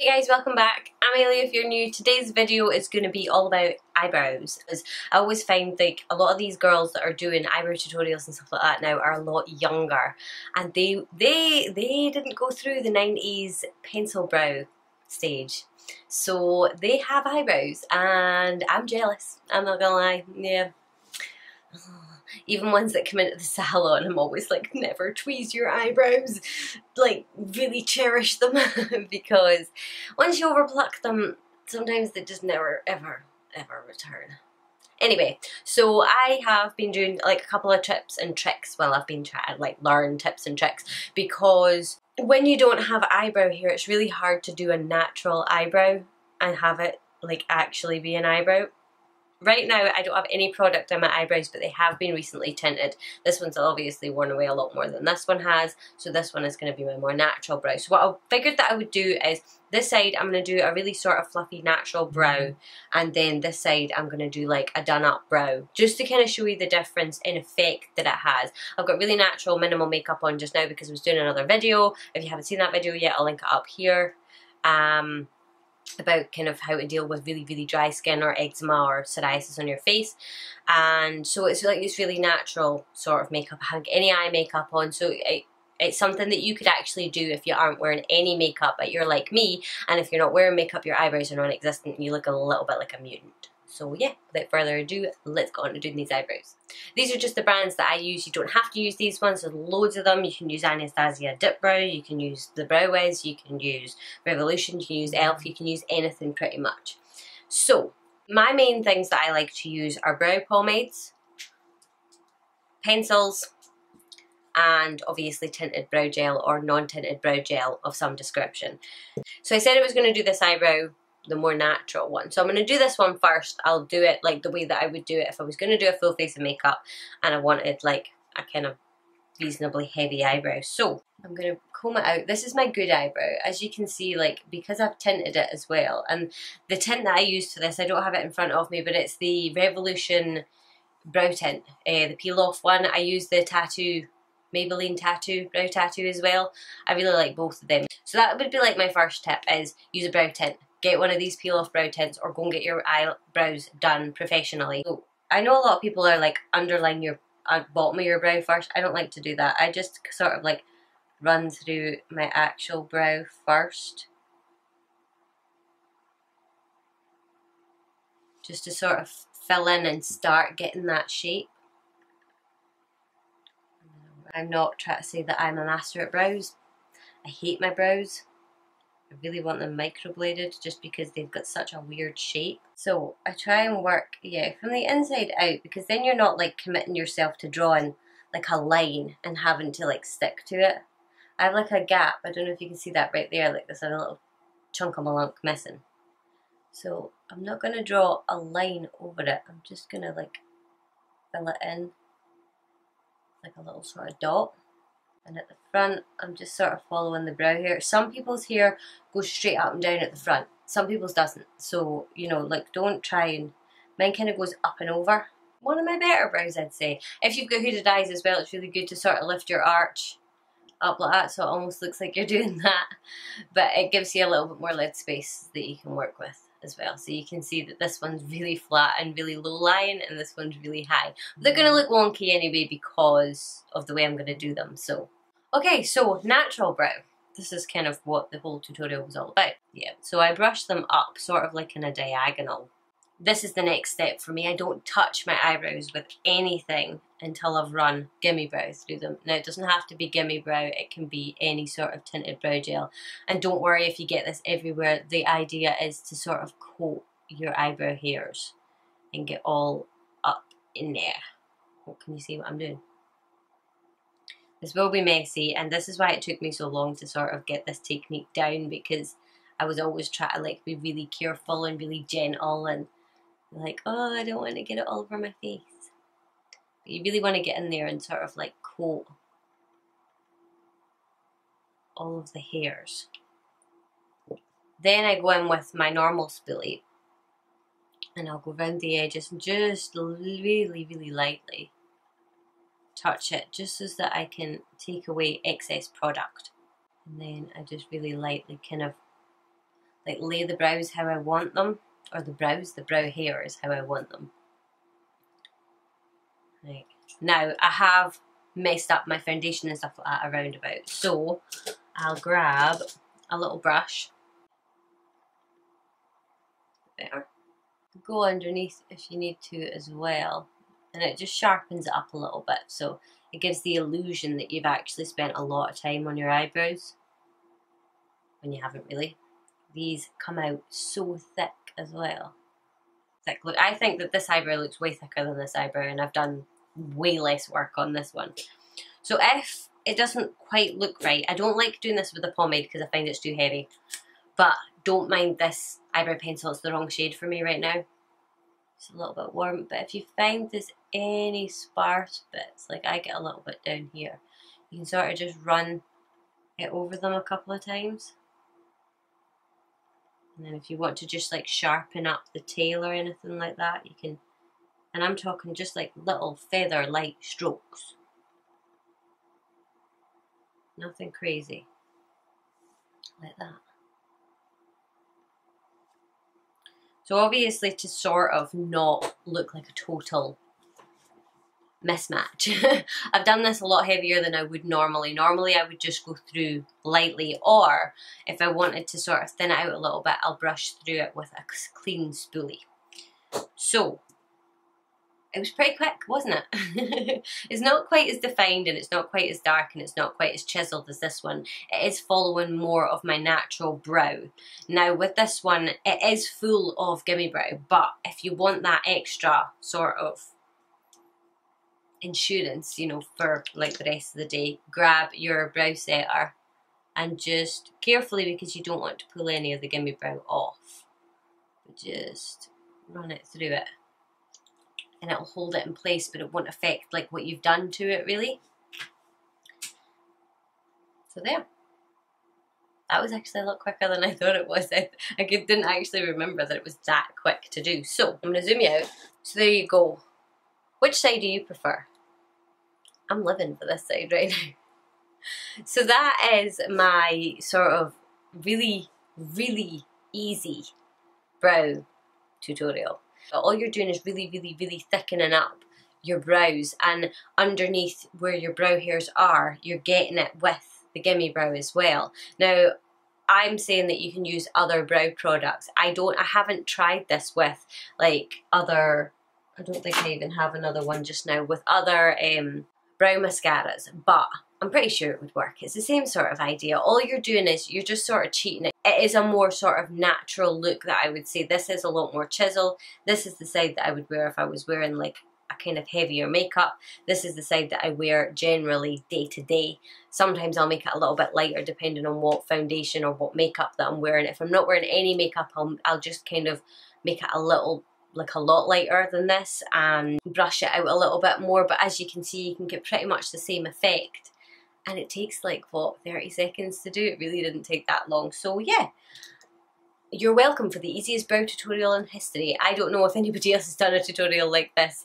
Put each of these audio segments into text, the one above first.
Hey guys, welcome back. I'm Aylie if you're new. Today's video is going to be all about eyebrows. Because I always find like a lot of these girls that are doing eyebrow tutorials and stuff like that now are a lot younger. And they they they didn't go through the 90s pencil brow stage. So they have eyebrows and I'm jealous. I'm not gonna lie. Yeah. Even ones that come into the salon, I'm always like, never tweeze your eyebrows. Like, really cherish them because once you overpluck them, sometimes they just never, ever, ever return. Anyway, so I have been doing like a couple of tips and tricks while I've been trying like learn tips and tricks because when you don't have eyebrow hair, it's really hard to do a natural eyebrow and have it like actually be an eyebrow. Right now I don't have any product on my eyebrows but they have been recently tinted. This one's obviously worn away a lot more than this one has so this one is going to be my more natural brow. So what I figured that I would do is this side I'm going to do a really sort of fluffy natural brow and then this side I'm going to do like a done up brow just to kind of show you the difference in effect that it has. I've got really natural minimal makeup on just now because I was doing another video. If you haven't seen that video yet I'll link it up here. Um, about kind of how to deal with really really dry skin or eczema or psoriasis on your face. And so it's like this really natural sort of makeup. I have any eye makeup on so it, it's something that you could actually do if you aren't wearing any makeup but you're like me and if you're not wearing makeup your eyebrows are non-existent and you look a little bit like a mutant so yeah, without further ado, let's go on to doing these eyebrows. These are just the brands that I use. You don't have to use these ones. There's loads of them. You can use Anastasia Dip Brow. You can use the Brow Wiz. You can use Revolution. You can use e.l.f. You can use anything pretty much. So, my main things that I like to use are brow pomades, pencils, and obviously tinted brow gel or non-tinted brow gel of some description. So I said I was going to do this eyebrow the more natural one. So I'm going to do this one first. I'll do it like the way that I would do it if I was going to do a full face of makeup and I wanted like a kind of reasonably heavy eyebrow. So I'm going to comb it out. This is my good eyebrow. As you can see, like, because I've tinted it as well. And the tint that I used for this, I don't have it in front of me, but it's the Revolution Brow Tint. Uh, the peel off one. I use the tattoo Maybelline tattoo, brow tattoo as well. I really like both of them. So that would be like my first tip is use a brow tint get one of these peel off brow tints or go and get your eyebrows done professionally. So I know a lot of people are like underline your uh, bottom of your brow first. I don't like to do that. I just sort of like run through my actual brow first. Just to sort of fill in and start getting that shape. I'm not trying to say that I'm a master at brows. I hate my brows. I really want them microbladed just because they've got such a weird shape. So I try and work, yeah, from the inside out because then you're not like committing yourself to drawing like a line and having to like stick to it. I have like a gap, I don't know if you can see that right there, like there's a little chunk of malunk missing. So I'm not going to draw a line over it, I'm just going to like fill it in like a little sort of dot and at the front I'm just sort of following the brow here. Some people's hair goes straight up and down at the front, some people's doesn't. So, you know, like don't try and, mine kind of goes up and over. One of my better brows I'd say. If you've got hooded eyes as well, it's really good to sort of lift your arch up like that so it almost looks like you're doing that. But it gives you a little bit more lid space that you can work with as well. So you can see that this one's really flat and really low lying and this one's really high. They're going to look wonky anyway because of the way I'm going to do them. So, okay, so natural brow. This is kind of what the whole tutorial was all about. Yeah, so I brush them up sort of like in a diagonal this is the next step for me. I don't touch my eyebrows with anything until I've run Gimme Brow through them. Now it doesn't have to be Gimme Brow, it can be any sort of tinted brow gel. And don't worry if you get this everywhere, the idea is to sort of coat your eyebrow hairs and get all up in there. Oh, can you see what I'm doing? This will be messy and this is why it took me so long to sort of get this technique down because I was always trying to like be really careful and really gentle and like, oh, I don't want to get it all over my face. But you really want to get in there and sort of like coat all of the hairs. Then I go in with my normal spoolie and I'll go around the edges and just really, really lightly touch it just so that I can take away excess product. And then I just really lightly kind of like lay the brows how I want them, or the brows, the brow hair is how I want them. Right. Now I have messed up my foundation and stuff like that around about, so I'll grab a little brush. There. Go underneath if you need to as well, and it just sharpens it up a little bit, so it gives the illusion that you've actually spent a lot of time on your eyebrows when you haven't really. These come out so thick as well. Thick. Look, I think that this eyebrow looks way thicker than this eyebrow and I've done way less work on this one. So if it doesn't quite look right, I don't like doing this with a pomade because I find it's too heavy. But don't mind this eyebrow pencil, it's the wrong shade for me right now. It's a little bit warm, but if you find there's any sparse bits, like I get a little bit down here, you can sort of just run it over them a couple of times. And then if you want to just like sharpen up the tail or anything like that, you can, and I'm talking just like little feather light strokes. Nothing crazy. Like that. So obviously to sort of not look like a total mismatch. I've done this a lot heavier than I would normally. Normally I would just go through lightly or if I wanted to sort of thin it out a little bit I'll brush through it with a clean spoolie. So it was pretty quick, wasn't it? it's not quite as defined and it's not quite as dark and it's not quite as chiseled as this one. It is following more of my natural brow. Now with this one, it is full of gimme brow, but if you want that extra sort of insurance, you know, for like the rest of the day, grab your brow setter and just carefully because you don't want to pull any of the gimme brow off. Just run it through it and it'll hold it in place but it won't affect like what you've done to it really. So there. That was actually a lot quicker than I thought it was. I, I didn't actually remember that it was that quick to do. So I'm going to zoom you out. So there you go. Which side do you prefer? I'm living for this side right now. So that is my sort of really, really easy brow tutorial all you're doing is really, really, really thickening up your brows and underneath where your brow hairs are, you're getting it with the gimme brow as well. Now, I'm saying that you can use other brow products. I don't, I haven't tried this with like other, I don't think I even have another one just now, with other um, brow mascaras, but I'm pretty sure it would work. It's the same sort of idea. All you're doing is you're just sort of cheating it. It is a more sort of natural look that I would say. This is a lot more chisel. This is the side that I would wear if I was wearing like a kind of heavier makeup. This is the side that I wear generally day to day. Sometimes I'll make it a little bit lighter depending on what foundation or what makeup that I'm wearing. If I'm not wearing any makeup, I'll, I'll just kind of make it a little like a lot lighter than this and brush it out a little bit more. But as you can see you can get pretty much the same effect. And it takes like what 30 seconds to do? It really didn't take that long. So yeah. You're welcome for the easiest brow tutorial in history. I don't know if anybody else has done a tutorial like this.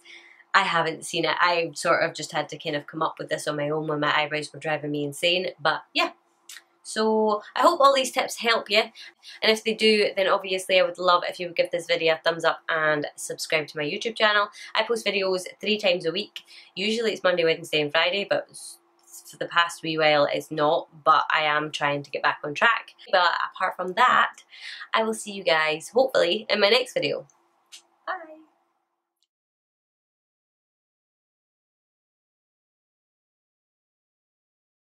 I haven't seen it. I sort of just had to kind of come up with this on my own when my eyebrows were driving me insane. But yeah so I hope all these tips help you. And if they do, then obviously I would love if you would give this video a thumbs up and subscribe to my YouTube channel. I post videos three times a week. Usually it's Monday, Wednesday and Friday, but for the past wee while it's not, but I am trying to get back on track. But apart from that, I will see you guys hopefully in my next video.